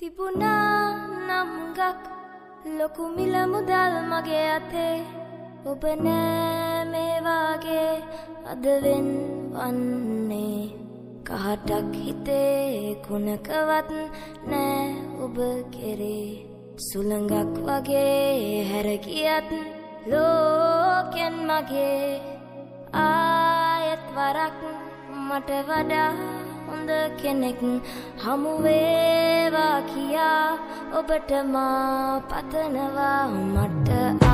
තිබුණා නම්ගක් ලොකු මිල මුදල් මගේ අතේ. ඔබ නෑ මේවාගේ අදවෙන් වන්නේ කහටක් හිතේ කුණකවත් නෑ ඔබ කෙරේ. සුළඟක් වගේ හැරගියත් ලෝකෙන් මගේ. ආයත් වරක් මට වඩා හොඳ කෙනෙක් හමුවේවා කියා ඔබට මා පතනවා මට ආලෝකේ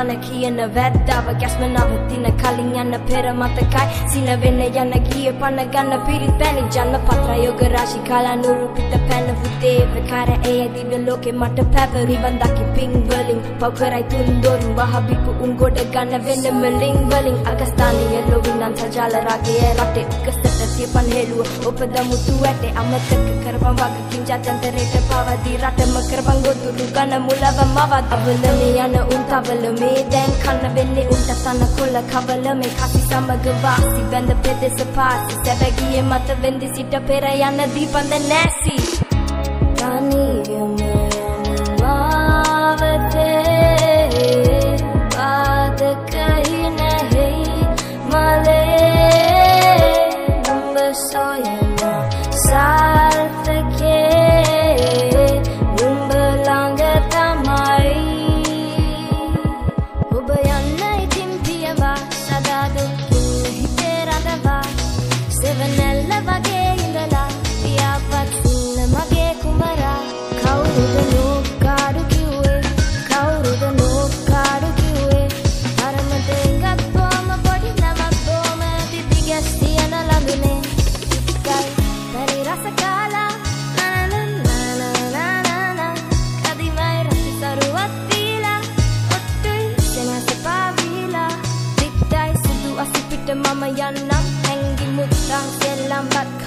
මුලිනේ බන කියන වැද්දාව ගැස්ම නවතින කලින් යන්න පෙර මතකයි. සින වෙන්න යන ගිය පන ගන්න පිරිත් පැණි ජන්ම පත්‍ර යෝග රාශි කාලා නුරු පිට පැන පුතේ ප්‍රකාර එය දිව්‍ය ලෝකේ මට පැවරි වන්දකි පිං වලින් පව් කරයි තුන් දොරින් වහබිපු උන් ගොඩ ගන්න වෙන්න මලින් වලින් අගස්ථානීය ලොවින් අන්ත ජාල රාගයේ රටේ එකසට තියපන් හෙළුව. ඔපදමු තු ඇටේ අමතක කරපන් වගකින් ජාත්‍යන්තරයට පවදී රටම කරපන් ගොදුරු ගන්න මුලව මවත් අවලමේ යන උන් තවල මේ දැන් කන්න වෙන්නේ උන්ට තන කොල්ල කවල මේ කසි සමග වාසි බැඳ පෙදෙස පාසි. සැබැගියේ මත වෙන්දි සිට පෙර යන දීපන්ද නැසි. තනියම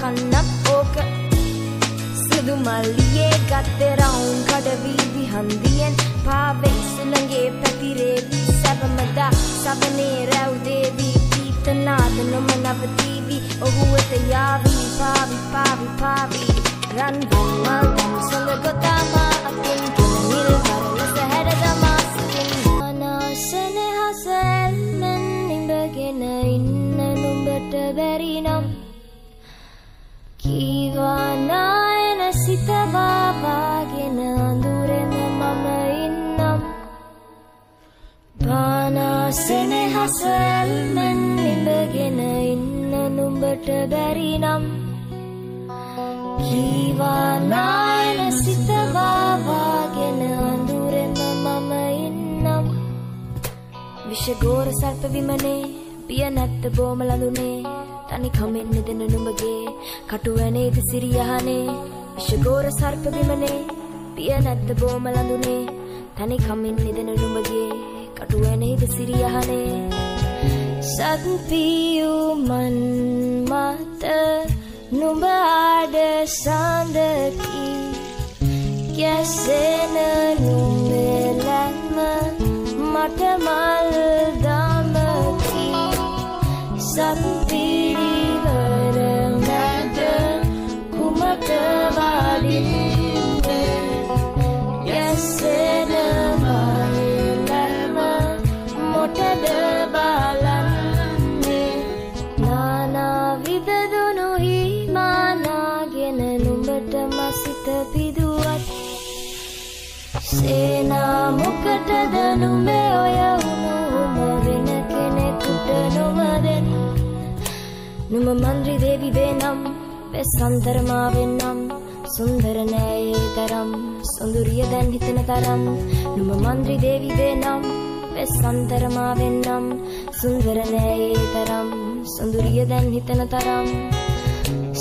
සෙල්ලම්බත් කන්නම් ඕක. සුදු මල්ලියේ ගත්තේ රවුන් කඩවී හන්දියෙන් පාවෙයි සුළඟේ පැතිරේවි සැවමදා සවනේ රැව්දේවී කීතනාද නොම නවතීවි. ඔහු වෙත යාවී පාවි පාවි පාවි. රන්වන් පානාසෙනෙහසල්මන් ඉඹගෙන ඉන්න නුඹට බැරි නම් කීවානායන සිතවාවාගෙන අඳුරෙම මම ඉන්නම්. විෂගෝර සර්ප විමනේ පිය නැත්ත බෝම ලඳුනේ තනි කමෙන් නිදෙන නුඹගේ කටු ඇනේද සිරියහනේ විෂගෝර සර්ප විමනේ පිය නැත්ත බෝම ලඳුනේ තනි කමින් නිදෙන නුඹගේ අඩුවැනෙහිද සිරියහනේ. සත්පියුමන් මත නුඹාඩ සඳකි. ගැසෙන නුමෙලැත්ම මට මල් දමකි. සත්පිය සේනා මොකටද නුඹේ ඔය උණුම වෙන කෙනෙකුට නොමදෙන් නුම මන්ද්‍රී දේවි වේනම් වෙස්සන්තරමා වෙන්නම්. සුන්දර නෑයේ තරම් සොඳුරිය දැන් හිතන තරම්. නුම මන්ද්‍රී දේවි වේනම් වෙස්සන්තරමා වෙන්නම්. සුන්දර නෑයේ තරම් සොඳුරිය දැන් හිතන තරම්.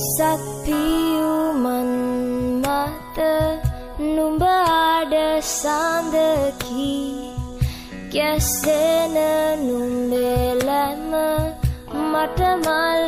සත්පියුමන් සඳකි. ගැස්සෙන නුම්බෙලම මට මල්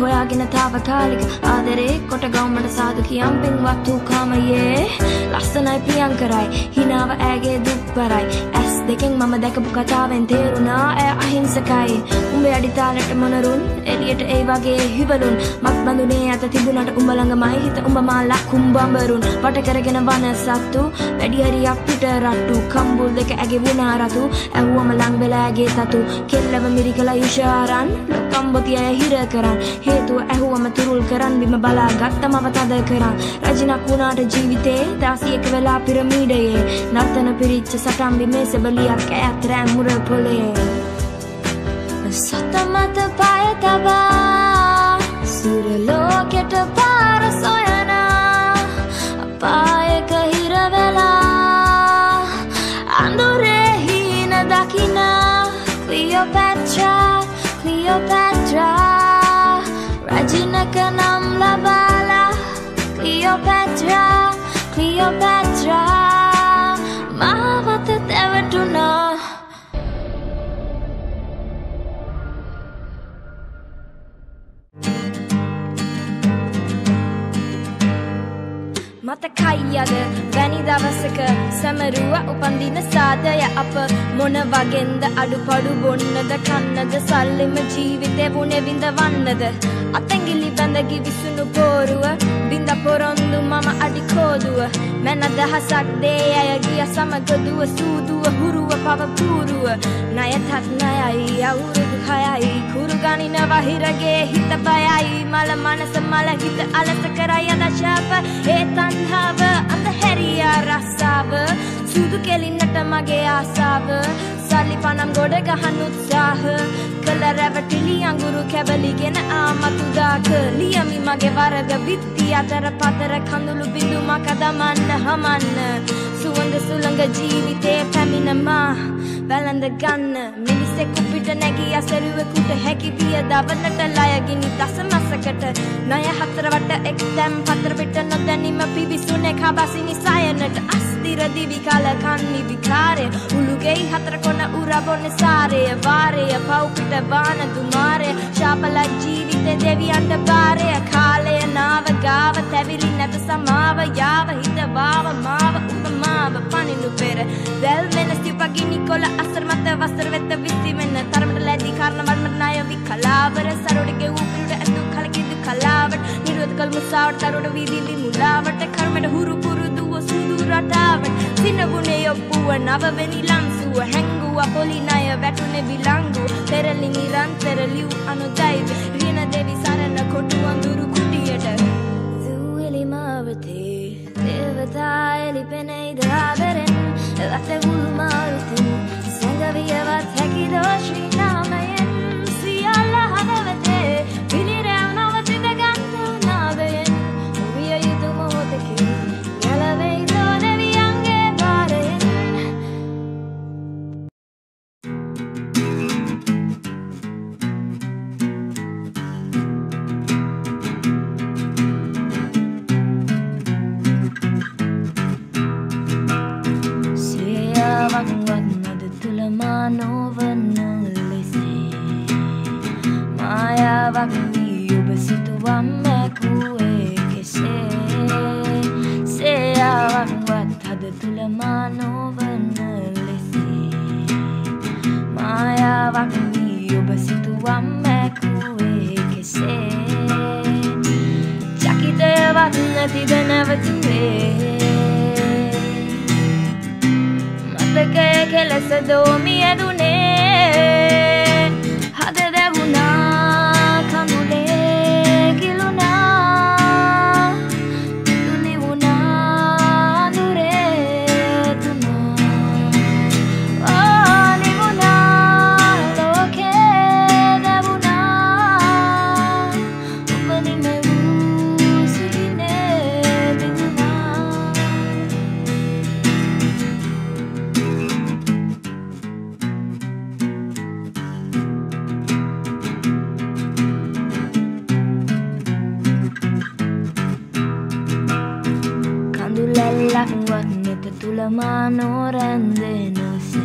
හොයාගෙන තාවකාලික ආදරේ. කොට ගෞමට සාදු කියම් පෙන්වත් වූ කාමයේ. ලස්සනයි ප්‍රියං කරයි. හිනාව ඇගේ දුක්පරයි ඇස් දෙකෙන් මම දැකපු කතාවෙන් තේරුණා ඇය අහිංසකයි. උඹේ අඩිතාලට මොනරුන්? එලියට ඒ වගේ හිවලුන්. මත් බඳුනේ ඇත තිබුණට උඹළඟමයි හිත උඹ මාලා කුම්බඹරුන් වට කරගෙන වන සත්තු වැඩි හරියක් පිට රට්ටු. කම්බුල් දෙක ඇගේ වුණා රතු. ඇහුවම ලං වෙලාගේ තතු කෙල්ලව මිරිකලා යුෂාරන්. ලොකම්බොතිය හිර කරන්. හේතුව ඇහුවම තුරුල් කරන් බිම බලා ගත්තමව තද කරන්. රජිනක් වුණාට ජීවිතේ දාසියක වෙලා පිරමීඩයේ. නර්තන පිරිච්ච සටම් බිමේ සෙබලියක් ඈත් රෑ මුර පොලේ සතමත පාය තබා සුරලෝකෙට පාර සොයන අපායක හිරවෙලා අඳුරේ හීන දකින ක්ලියෝපැට්‍රා ක්ලියෝපැට්‍රා රජිනක නම් ලබාලා ක්ලියෝපැට්‍රා ක්ලියෝපැට්‍රා මාවත දැවටුනා මතකයියද වැනි දවසක සැමරුව උපන්දින සාදය අප මොන වගෙන්ද? අඩුපඩු බොන්නද කන්නද සල්ලිම ජීවිතය වුණේ විඳවන්නද අතැගිලි බැඳගි විසුණු පෝරුව බිඳ පොරොන්දු මම අඩිකෝදුව මැන දහසක් දේ අය ගිය සමගදුව සූදුව හුරුව පවපූරුව නයතත් නයයි අවුරුදු හයයි කුරු ගනින වහිරගේ හිත බයයි. මල මනස මල හිත අලස සුදු කෙලින්නට මගේ ආසාව. සල්ලි පනම් ගොඩ ගහන් උත්සාහ. කළ රැවටිලි අඟුරු කැබලිගෙන ආමතුදාක ලියමි මගේ වරද විත්ති අතර පතර කඳුළු බිඳුමක් අදමන්න හමන්න. සුවඳ සුළඟ ජීවිතේ පැමිණමා. වැළඳ ගන්න මිනිසෙකු පිට නැගී අසරුවෙකුට හැකි විය දවල්ලට ලයගිනි දසමසකට ණය හතරවට එක් තැම් පතර පිට නොදැනීම පිවිසුනේ කබසිනි සයනට. අස්තිර දිවි කල කන්නි විකාරය. උළුගෙයි හතර කොන උරබොන්න සාරය. වාරය පව්පිට බාන දුමාරය. ශාපල ජීවිතේ දෙවියන්ට බාරය. කාලය නාව ගාව තැවිලි නැත සමාව යාව හිත වාව මාව උපමාව පනිනු පෙර. දැල් වෙන සිපගිනි කොල අසර මත වසර වෙත කාරණ වඩමට ණය වී කලාවර සරොඩගේ ඌපිරුට ඇතු කලකිදු කලාවට නිරෝධ කල් මුසාවට තරුණ වීදිලි මුලාවට කර්මට හුරු පුරුදුව සුදු රටාවට. සිනගුණේ ඔප්පුව නවවෙනි ලම්සුව හැංගුව පොලි ණය වැටුනේ විලංගුව. පෙරලි නිරන්තර ලිව් අනුදයිව රියන දෙවි සරණ තුළ මා නොවන ලෙසේ මායාවක් වී ඔබ සිතුවම් මැකුවේ කෙසේ? චකිතයවත් නැතිද නැවතුවේ මතකය කෙලෙස දෝමි නෙත තුළ මා නොරැන්දෙනසේ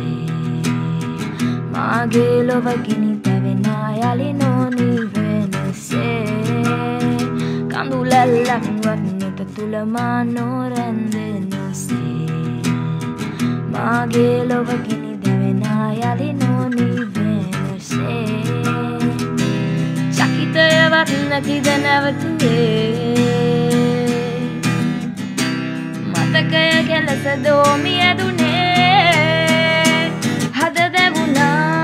මාගේ ලොවගිනි තැවෙනා යළි නොනිවෙනසේ කඳුලැල්ලක්වත් නෙත තුළ මා නොරැන්දෙනසේ මාගේ ලොවගිනි දැවෙනා යළි නොනිවෙනසේ චකිතයවත් නැතිද නැවතුවේ සැකය කෙලස දෝමියදුනේ. හද දැවුණා